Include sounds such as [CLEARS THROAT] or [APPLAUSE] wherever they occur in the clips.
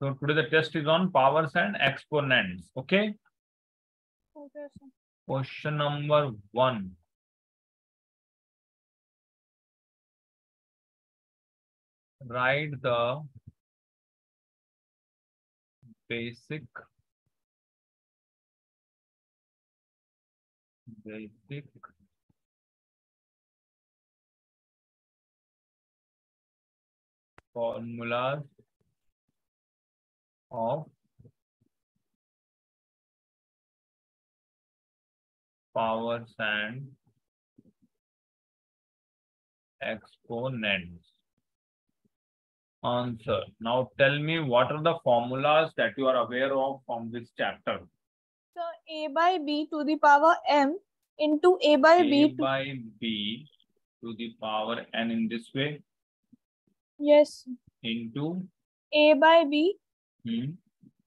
So today the test is on powers and exponents. Okay. Okay. Question number one. Write the basic basic formulas of powers and exponents. Answer. Now tell me what are the formulas that you are aware of from this chapter? So a by b to the power m into a by A b to by B to the power n in this way yes into a by b hmm,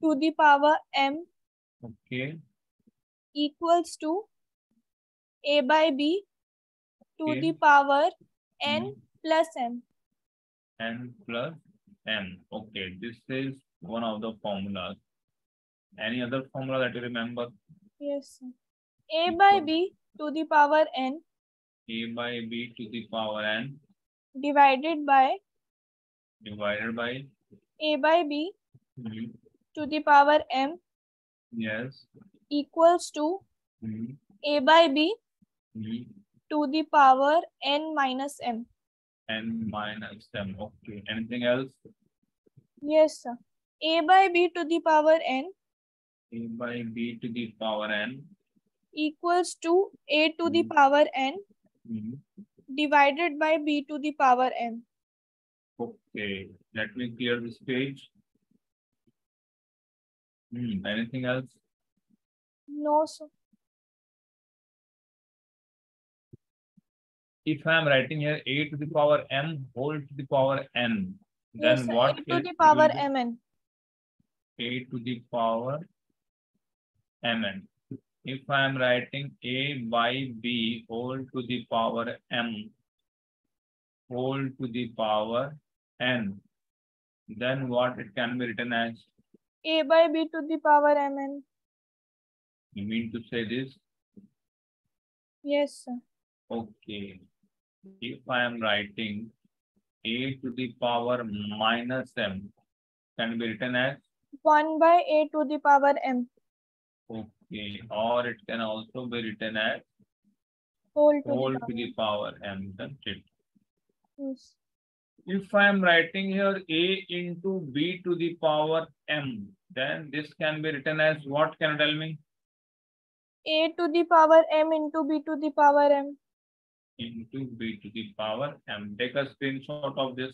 to the power m okay equals to a by b to Okay. the power n Hmm. plus m. n plus m. Okay, this is one of the formulas. Any other formula that you remember? Yes. a by b to the power n A by B to the power n divided by divided by a by b hmm, to the power m yes equals to hmm, a by b hmm, to the power n minus m. n minus m. Okay, anything else? Yes, sir. a by b to the power n A by B to the power n equals to a to the Hmm. power n hmm, divided by b to the power n. Okay, let me clear this page. Hmm, anything else? No, sir. If I am writing here a to the power m whole to the power n, then sir. what a to the power will mn. a to the power mn. If I am writing a by b whole to the power m whole to the power n, then what it can be written as? A by b to the power mn. You mean to say this? Yes, sir. Okay. If I am writing a to the power minus m, can be written as 1 by a to the power m okay, or it can also be written as whole to whole the to power. the power m. That's it. Yes. If I am writing here a into b to the power m, then this can be written as what? Can you tell me? a to the power m into b to the power m. Into b to the power m. Take a screenshot of this.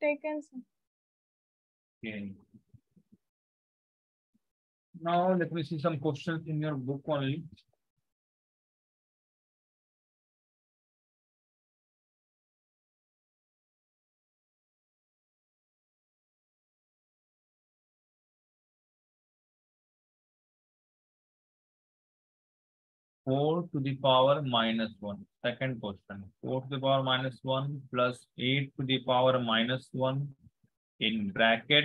Taken, sir. Okay. Now let me see some questions in your book only. Four to the power minus one. Second question. Four to the power minus one plus eight to the power minus one in bracket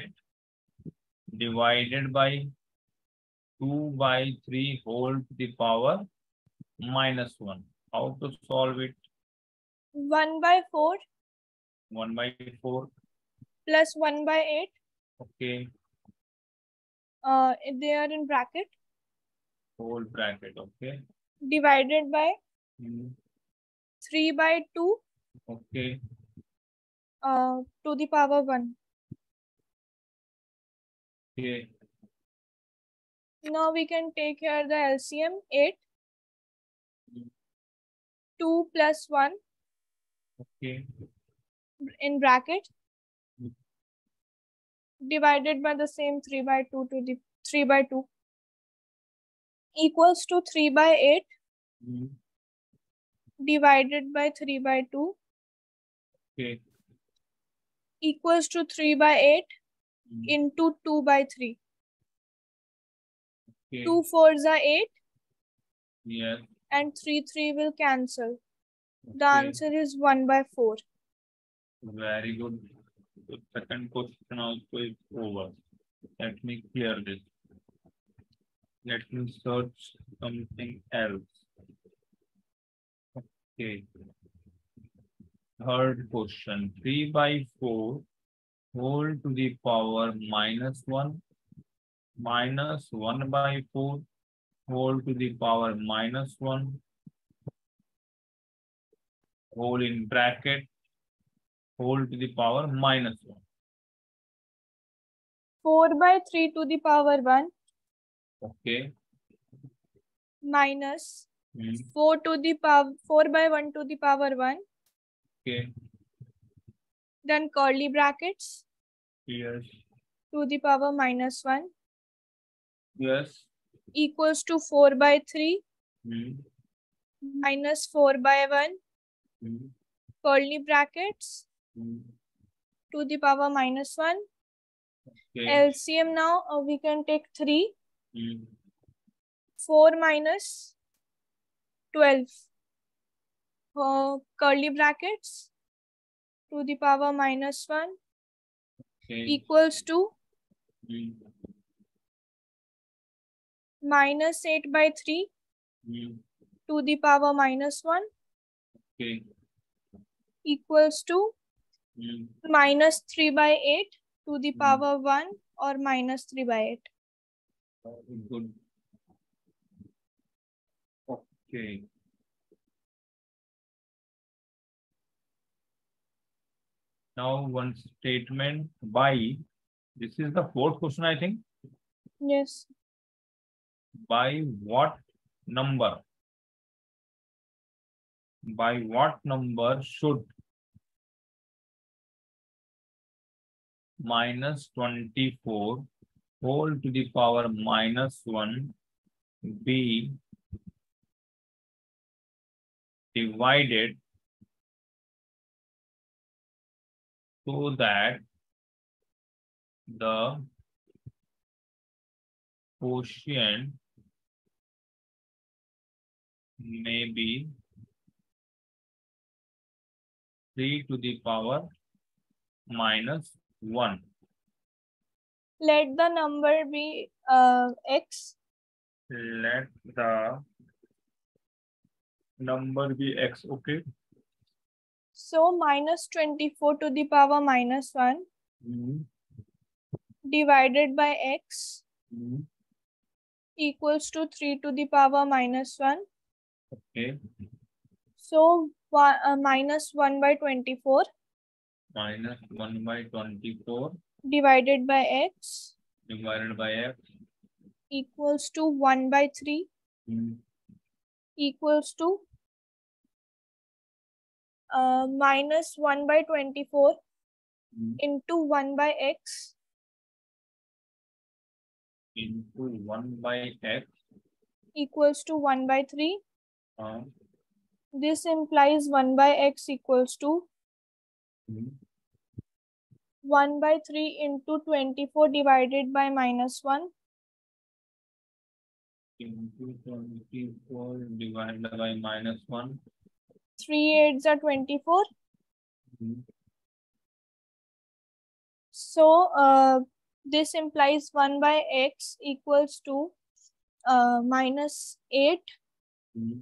divided by 2 by 3 whole to the power minus 1. How to solve it? 1 by 4 1 by 4. plus 1 by 8. Okay. Uh, they are in bracket Whole bracket. Okay. Divided by Hmm, 3 by 2 Okay. uh, to the power 1. Okay. Now we can take here the LCM 8. Hmm. 2 plus 1 Okay. in bracket Hmm. divided by the same 3 by 2 to the 3 by 2 equals to 3 by 8 Hmm, divided by 3 by 2 Okay. equals to 3 by 8 Hmm, into 2 by 3. Okay. 2 4s are 8 Yes. and 3 3 will cancel. The answer is 1 by 4. Very good. The second question also is over. Let me clear this. Let me search something else. Okay. Third question, three by four whole to the power minus one minus one by four whole to the power minus one whole in bracket whole to the power minus one. 4 by 3 to the power 1 Okay. minus Hmm. 4 to the power 4 by 1 to the power 1 Okay. then curly brackets Yes. to the power minus 1 Yes. equals to 4 by 3 Hmm. minus 4 by 1 Hmm. curly brackets Hmm. to the power minus 1 Okay. LCM now uh, we can take 3 Hmm. 4 minus 12 uh, curly brackets to the power minus 1 Okay. equals to Hmm. minus 8 by 3 Hmm. to the power minus 1 Okay. equals to Hmm. minus 3 by 8 to the Hmm. power 1 or minus 3 by 8. Good. Okay. Now one statement by, this is the fourth question, I think. Yes. By what number? By what number should minus twenty-four whole to the power minus one b divided so that the quotient may be 3 to the power minus 1. Let the number be uh, x. Let the number be x, okay? So minus 24 to the power minus 1 Mhm, divided by x mhm, equals to 3 to the power minus 1. Okay, So uh, minus 1 by 24 minus 1 by 24 divided by x divided by x equals to 1 by 3 mhm, equals to uh, minus 1 by 24 mhm, into 1 by x into 1 by x. equals to 1 by 3. uh, This implies 1 by x equals to mhm, 1 by 3 into 24 divided by minus 1 Into 24 divided by minus 1. 3 8s are 24 mhm, so uh, this implies 1 by x equals to uh, minus 8 mhm.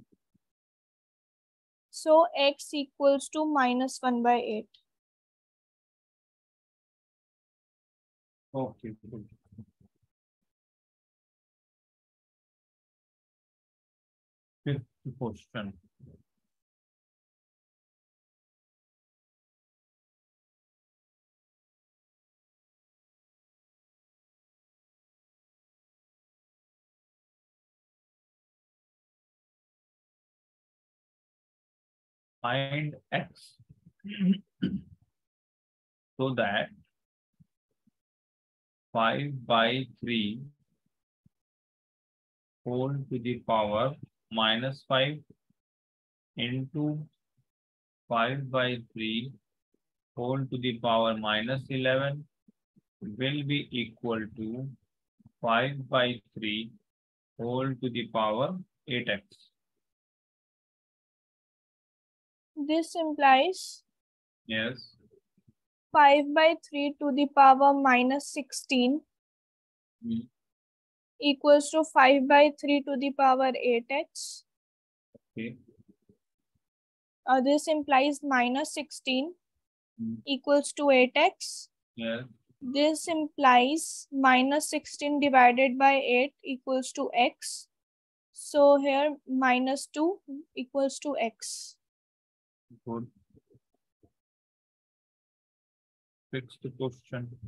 so x equals to minus 1 by 8 Okay. Fifth question. Find x [CLEARS THROAT] so that five by three whole to the power minus five into five by three whole to the power minus eleven will be equal to five by three whole to the power eight x. this implies Yes. 5 by 3 to the power minus 16 Hmm. equals to 5 by 3 to the power 8x. Okay. Uh, this implies minus 16 Hmm. equals to 8x. Yes. This implies minus 16 divided by 8 equals to x. So here minus 2 equals to x. Good. The question.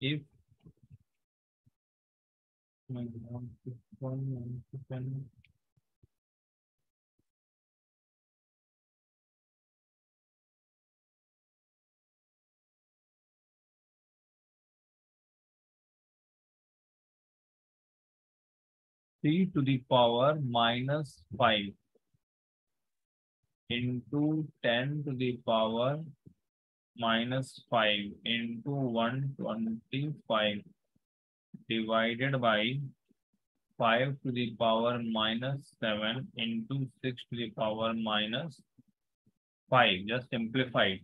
If my one to the power minus five into ten to the power minus five into one twenty-five divided by five to the power minus seven into six to the power minus five. Just simplify it.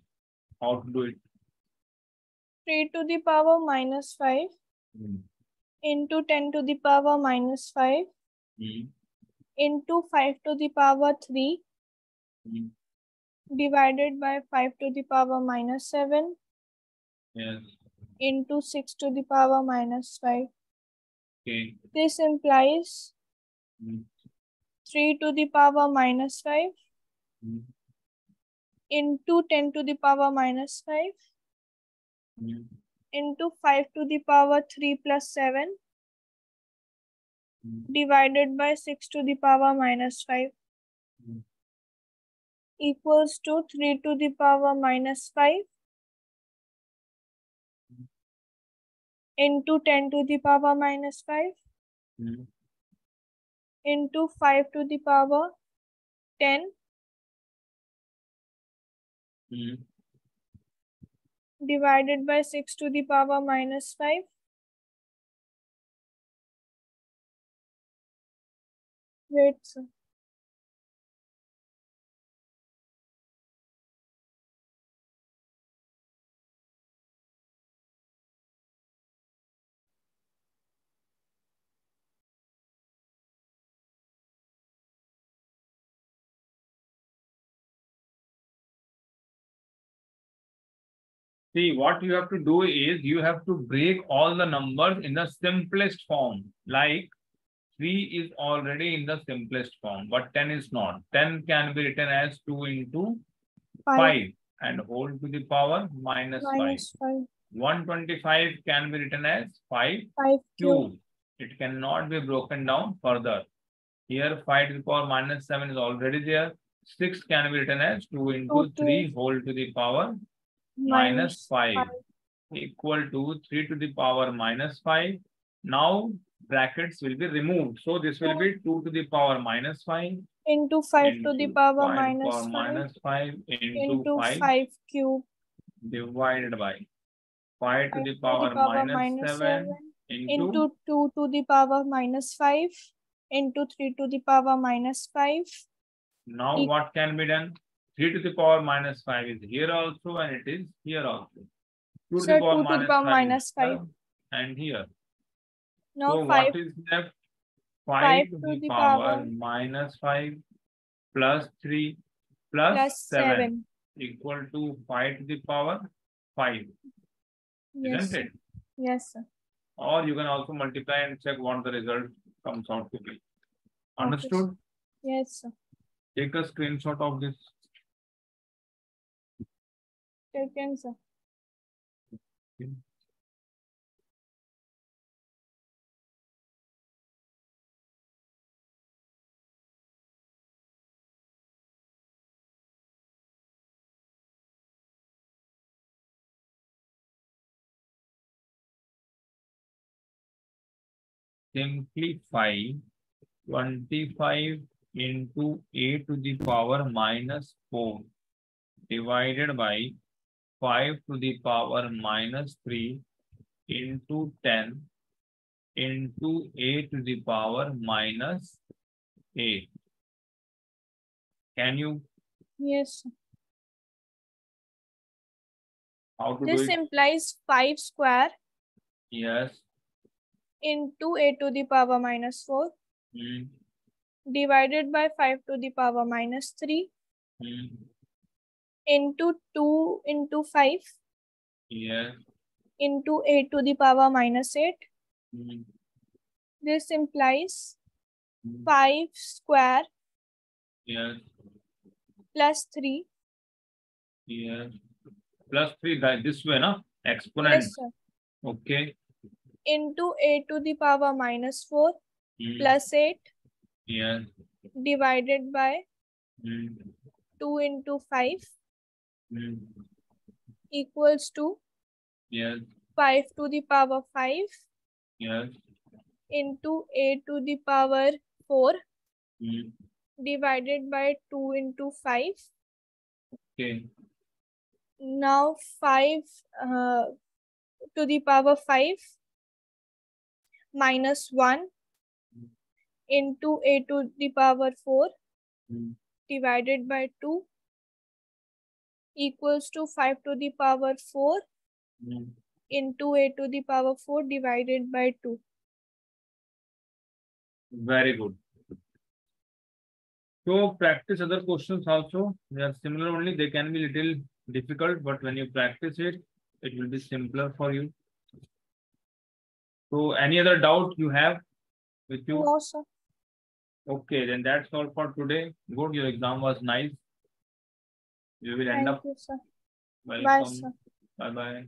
How to do it? 3 to the power minus 5 into 10 to the power minus 5 Hmm, into 5 to the power 3 hmm, divided by 5 to the power minus 7 Yes, into 6 to the power minus 5. okay. This implies Hmm, 3 to the power minus 5 hmm, into 10 to the power minus 5 hmm, into 5 to the power 3 plus 7 hmm, divided by 6 to the power minus 5 hmm. equals to 3 to the power minus 5 into 10 to the power minus 5 hmm. into 5 to the power 10 Hmm, divided by 6 to the power minus 5 wait sir. See, what you have to do is you have to break all the numbers in the simplest form. Like 3 is already in the simplest form, but 10 is not. 10 can be written as 2 into 5 5 and whole to the power minus 5. minus 5 125 can be written as 5 5 cube. It cannot be broken down further. Here 5 to the power minus 7 is already there. 6 can be written as 2 into Two 3 whole to the power minus 5 five. equal to 3 to the power minus 5. Now brackets will be removed. So this will be 2 to the power minus 5 into 5 to the power 5 minus power 5 minus 5 into, into 5, 5 cube divided by 5 to 5 the to power, the power minus minus 7, 7 into, into 2 to the power minus 5 into 3 to the power minus 5 now e- what can be done? 3 to the power minus 5 is here also and it is here also. 2 to the power 2 to the power 5 5. and here. now so 5 what is left? 5, Five to to the, the power, power minus 5 plus 3 plus, plus 7, 7 equal to 5 to the power 5, yes isn't it? yes sir. Or you can also multiply and check what the result comes out to be. Understood? yes sir. Take a screenshot of this. Second, sir. Simplify 25 into a to the power minus 4 divided by 5 to the power minus 3 into 10 into a to the power minus 8. Can you, Yes. how to This implies 5 square Yes. into a to the power minus 4 Hmm. divided by 5 to the power minus 3 Hmm. Into 2 into 5 Yeah. into a to the power minus 8. Hmm. This implies Hmm. 5 square Yes. plus 3. Yeah. Plus three guys this way, na? Exponent. Yes, sir. Okay. Into a to the power minus 4 Hmm. plus 8 Yeah. divided by Hmm. 2 into 5 Hmm. Equals to Yes. 5 to the power 5 Yes. into a to the power 4 Hmm. divided by 2 into 5. Okay. Now 5 uh, to the power 5 minus 1 into a to the power 4 Hmm. divided by 2 equals to 5 to the power 4 Hmm. into a to the power 4 divided by 2. Very good. So practice other questions also. They are similar only. They can be little difficult, but when you practice it, it will be simpler for you. So any other doubt you have with you? No, sir. Okay, then that's all for today. Good, your exam was nice. You will end Thank up you, sir. welcome. Bye, sir. Bye bye.